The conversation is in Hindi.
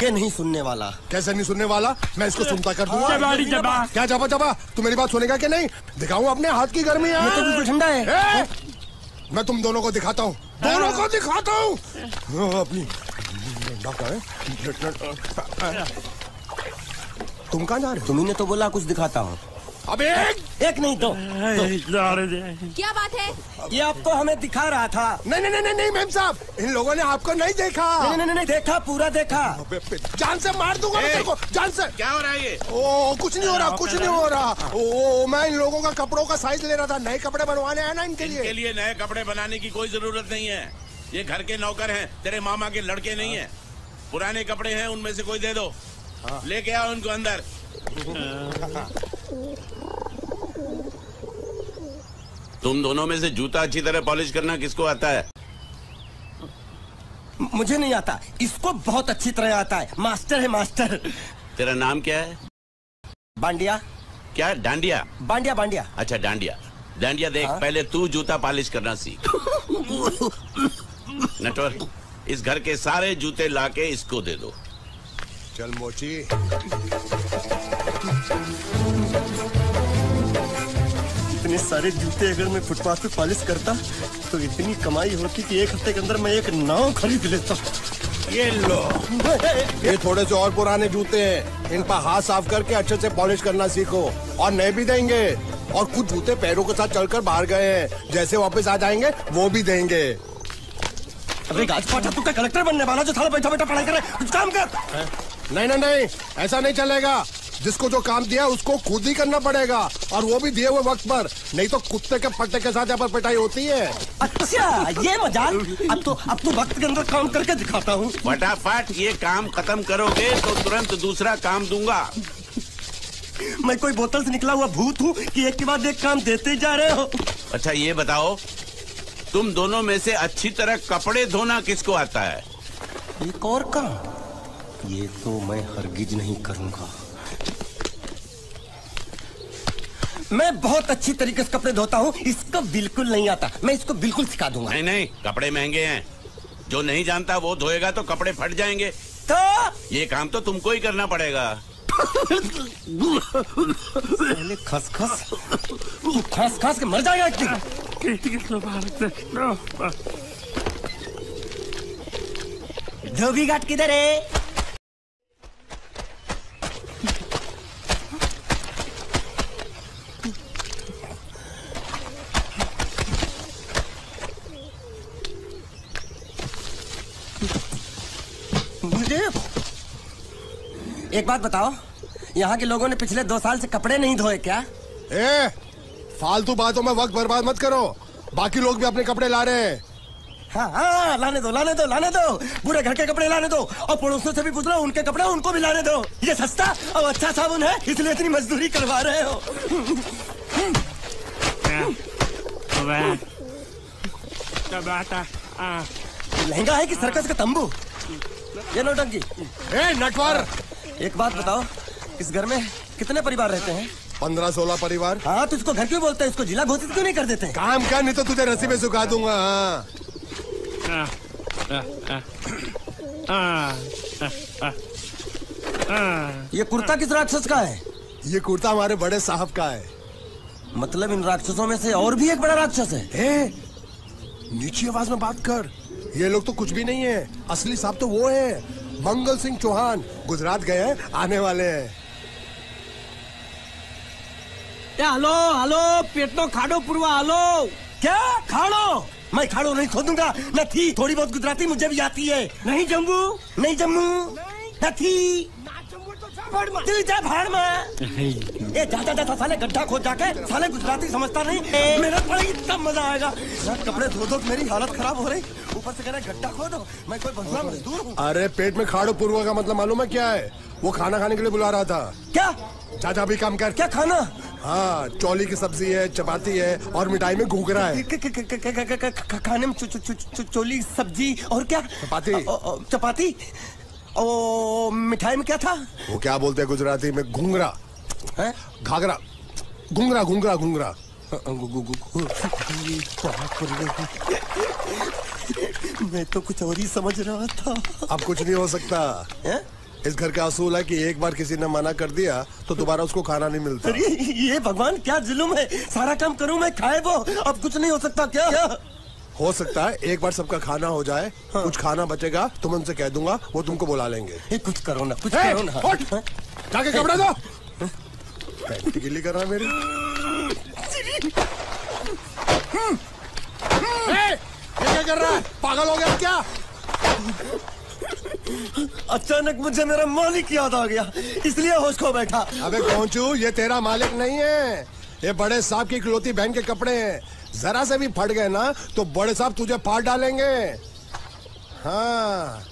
के नहीं सुनने वाला। कैसे नहीं सुनने वाला? मैं इसको सुनता कर दूँगा जबा। क्या जबा जबा? तू मेरी बात सुनेगा कि नहीं? दिखाऊँ अपने हाथ की गर्मी ये तो बिल्कुल ठंडा है। ए! मैं तुम दोनों को दिखाता हूँ। दोनों को दिखाता हूँ। हाँ, अपनी तुम कहाँ जा रहे हो? तुम्ही ने तो बोला कुछ दिखाता हूँ। अबे एक नहीं तो क्या बात है? ये आपको हमें दिखा रहा था। नहीं नहीं नहीं नहीं मैम साहब इन लोगों ने आपको नहीं देखा। नहीं नहीं नहीं देखा पूरा देखा। जान से मार दूँगा मैं तेरे को जान से। क्या हो रहा है ये? ओ कुछ नहीं हो रहा कुछ नहीं हो रहा। ओ मैं इन लोगों का कपड़ों का साइज़ ले रहा था नए कपड़े बनवाने आए ना इनके इनके लिए। लिए नए कपड़े बनाने की कोई ज़रूरत नहीं है। ये घर के नौकर हैं तेरे मामा के लड़के नहीं है। पुराने कपड़े हैं उनमें से कोई दे दो। लेके आओ उनको अंदर। तुम दोनों में से जूता अच्छी तरह पॉलिश करना किसको आता है? मुझे नहीं आता। इसको बहुत अच्छी तरह आता है। मास्टर है मास्टर। तेरा नाम क्या है? बांडिया। क्या? डांडिया? बांडिया बांडिया। अच्छा डांडिया। डांडिया देख हाँ? पहले तू जूता पॉलिश करना सीख। नटवर इस घर के सारे जूते लाके इसको दे दो। चल मोची। इतने सारे जूते अगर मैं फुटपाथ पे पॉलिश करता तो इतनी कमाई होती कि एक हफ़्ते के अंदर मैं एक नाव खरीद लेता। ये लो। ये थोड़े से और पुराने जूते हैं। इन पर हाथ साफ़ करके अच्छे से पॉलिश करना सीखो। और नए भी देंगे। और कुछ जूते पैरों के साथ चलकर बाहर गए हैं। जैसे वापस आ जाएँगे वो भी देंगे। अबे गाज पाटा तू क्या कलेक्टर बनने वाला जो थाला बैठा बैठा पढ़ाई कर रहा है? कुछ काम कर। नहीं नहीं नहीं। ऐसा नहीं चलेगा। जिसको जो काम दिया उसको खुद ही करना पड़ेगा। और वो भी दिए हुए वक्त पर। नहीं तो कुत्ते के पट्टे के साथ यहाँ पर पिटाई होती है। अच्छा ये मजाल अब तो अब तो वक्त के अंदर काम करके दिखाता हूँ। फटाफट ये काम खत्म करोगे तो तुरंत दूसरा काम दूँगा। मैं कोई बोतल से निकला हुआ भूत हूँ कि एक के बाद एक काम देते जा रहे हो। अच्छा ये बताओ तुम दोनों में से अच्छी तरह कपड़े धोना किसको आता है? एक और काम। ये तो मैं हरगिज नहीं करूँगा। मैं बहुत अच्छी तरीके से कपड़े धोता हूँ इसको बिल्कुल नहीं आता। मैं इसको बिल्कुल सिखा दूँगा। नहीं नहीं कपड़े महँगे हैं। जो नहीं जानता वो धोएगा तो कपड़े फट जाएँगे। तो? ये काम तो तुमको ही करना पड़ेगा। पहले खस खस खस खस के मर जाएगा धोबी घाट किधर है मुझे एक बात बताओ यहाँ के लोगों ने पिछले दो साल से कपड़े नहीं धोए क्या? ए फालतू बातों में वक्त बर्बाद मत करो। बाकी लोग भी अपने कपड़े ला रहे हैं। हाँ हाँ लाने दो लाने दो लाने दो। पूरे घर के कपड़े लाने दो और पड़ोसियों से भी पूछ लो उनके कपड़े उनको भी लाने दो। ये सस्ता और अच्छा साबुन है इसलिए इतनी मजदूरी करवा रहे हो। लहंगा है कि सर्कस का तंबू? ये नौटंकी ए नटवर! एक बात बताओ इस घर में कितने परिवार रहते हैं? पंद्रह सोलह परिवार। हाँ तो इसको घर क्यों बोलते हैं? इसको जिला घोषित क्यों नहीं कर देते काम कर नहीं तो तुझे रस्सी में सुखा दूँगा हाँ। ये कुर्ता किस राक्षस का है? ये कुर्ता हमारे बड़े साहब का है। मतलब इन राक्षसों में से और भी एक बड़ा राक्षस है? ए, नीची आवाज़ में बात कर। ये लोग तो कुछ भी नहीं है। असली साहब तो वो है। मंगल सिंह चौहान गुजरात गए हैं आने वाले हैं। हेलो हेलो पेट तो खाड़ो पुरवा हेलो। क्या? खाड़ो? मैं खाड़ो नहीं खोदूँगा। न थी थोड़ी बहुत गुजराती मुझे भी आती है। नहीं जम्मू? नहीं जम्मू? न थी। ये जाता जाता साले गड्ढा खोद जाके साले गुजराती समझता नहीं। मज़ा आएगा। कपड़े धो धो मेरी हालत खराब हो रही। ऊपर से कह गड्ढा खोदो मैं कोई मजदूर हूँ। अरे पेट में खाड़ो पूर्वा का मतलब मालूम है क्या है? वो खाना खाने के लिए बुला रहा था। क्या? चाचा भी काम कर। क्या खाना? हाँ चौली की सब्ज़ी है चपाती है और मिठाई में घूगरा है। खाने में चोली सब्ज़ी और क्या? चपाती। चपाती? ओ मिठाई में क्या था? वो क्या बोलते हैं गुजराती में? घूंगरा हैं? घाघरा। घुंगरा घुंगरा घुंगरा मैं तो कुछ और ही समझ रहा था। अब कुछ नहीं हो सकता। है? इस घर का असूल है कि एक बार किसी ने मना कर दिया तो दोबारा उसको खाना नहीं मिलता। अरे ये भगवान क्या जुलूम है? सारा काम करूँ मैं खाए वो। अब कुछ नहीं हो सकता क्या? हो सकता है एक बार सबका खाना हो जाए हाँ। कुछ खाना बचेगा तो मैं उनसे कह दूँगा वो तुमको बुला लेंगे। ये कुछ करो ना कुछ ए, करो ना। उठ! जाके कपड़े दो। पैंट गिल्ली कर रहा है मेरी। ए, ये क्या कर रहा है? पागल हो गया क्या? अचानक मुझे मेरा मालिक याद आ गया इसलिए होश खो बैठा। अबे पहुंचू ये तेरा मालिक नहीं है। ये बड़े साहब की इकलौती बहन के कपड़े हैं। जरा से भी फट गए ना तो बड़े साहब तुझे फाड़ डालेंगे। हाँ।